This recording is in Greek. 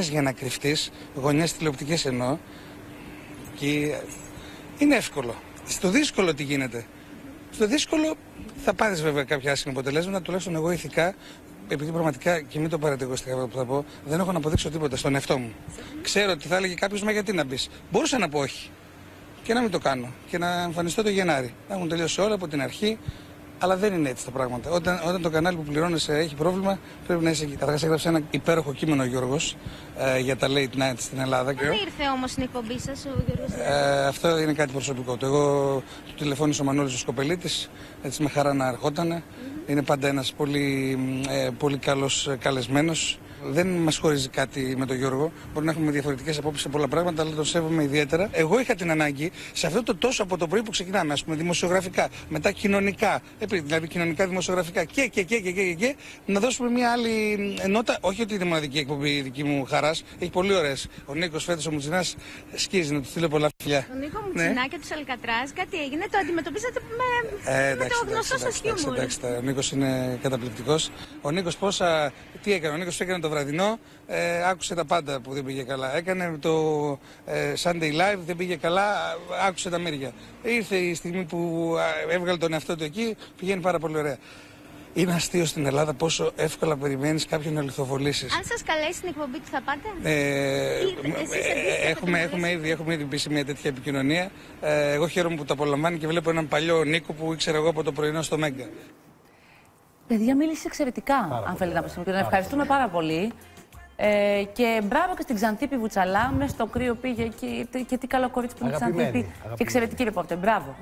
για να κρυφτείς, γωνιέ τηλεοπτικές εννοώ. Και είναι εύκολο. Στο δύσκολο τι γίνεται. Στο δύσκολο θα πάρεις βέβαια κάποια άσχημα αποτελέσματα, τουλάχιστον εγώ ηθικά, επειδή πραγματικά και μην το πάρετε εγώ στην που θα πω, δεν έχω να αποδείξω τίποτα στον εαυτό μου. Ξέρω ότι θα έλεγε κάποιος, μα γιατί να μπεις; Μπορούσα να πω όχι. Και να μην το κάνω. Και να εμφανιστώ το Γενάρη. Να έχουν τελειώσει όλα από την αρχή. Αλλά δεν είναι έτσι τα πράγματα. Όταν, όταν το κανάλι που πληρώνεσαι έχει πρόβλημα, πρέπει να είσαι εκεί. Καταρχάς, έγραψε ένα υπέροχο κείμενο ο Γιώργος ε, για τα late night στην Ελλάδα. Πότε ήρθε όμως στην εκπομπή σας ο Γιώργος. Ε, αυτό είναι κάτι προσωπικό του. Εγώ του τηλεφώνησα ο Μανώλης ο Σκοπελίτης, έτσι με χαρά να ερχόταν. Είναι πάντα ένας πολύ, ε, πολύ καλός καλεσμένος. Δεν μα χωρίζει κάτι με τον Γιώργο. Μπορεί να έχουμε διαφορετικέ απόψει σε πολλά πράγματα, αλλά τον σέβομαι ιδιαίτερα. Εγώ είχα την ανάγκη σε αυτό το τόσο από το πρωί που ξεκινάμε, α πούμε, δημοσιογραφικά, μετά κοινωνικά, δηλαδή κοινωνικά δημοσιογραφικά και, και, και, και, και, και, να δώσουμε μια άλλη νότα. Όχι ότι είναι μοναδική εκπομπή δική μου χαρά, έχει πολύ ωραίε. Ο Νίκο φέτο ο Μουτσινά σκίζει να του στείλω πολλά φιλιά. Ο Νίκο Μουτσινά ναι. και του Αλκατρά, κάτι έγινε, το αντιμετωπίσατε με, ε, εντάξει, με το γνωστό σα χιούμορ. Εντάξει, ο Νίκο είναι καταπληκτικό. Ο Νίκο πόσα. Τι έκανε, ο Νίκο έκανε το βραδινό, ε, άκουσε τα πάντα που δεν πήγε καλά. Έκανε το ε, Sunday Live, δεν πήγε καλά, άκουσε τα μύρια. Ήρθε η στιγμή που έβγαλε τον εαυτό του εκεί, πηγαίνει πάρα πολύ ωραία. Είναι αστείο στην Ελλάδα πόσο εύκολα περιμένεις κάποιον να λιθοβολήσεις. Αν σας καλέσει στην εκπομπή του, θα πάτε; Ε, ε, έχουμε, έχουμε, ήδη, έχουμε ήδη μπει σε μια τέτοια επικοινωνία. Ε, εγώ χαίρομαι που το απολαμβάνει και βλέπω έναν παλιό Νίκο που ήξερα εγώ από το πρωινό στο Μέγκα. Παιδιά, μίλησε εξαιρετικά, πάρα αν θέλετε να προσθέσουμε. Ευχαριστούμε πάρα πολύ. Ε, και μπράβο και στην Ξαντίπη Βουτσαλά, μες στο κρύο πήγε και, και τι καλό κορίτσι που είναι Ξαντίπη. Και εξαιρετική ρεπόρτερ. Μπράβο.